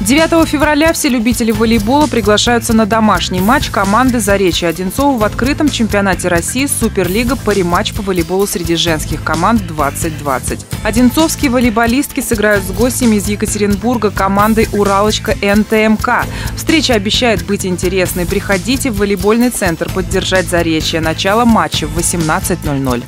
9 февраля все любители волейбола приглашаются на домашний матч команды «Заречье Одинцова» в открытом чемпионате России «Суперлига» по рематч по волейболу среди женских команд 2020. Одинцовские волейболистки сыграют с гостями из Екатеринбурга командой «Уралочка НТМК». Встреча обещает быть интересной. Приходите в волейбольный центр поддержать «Заречье». Начало матча в 18.00.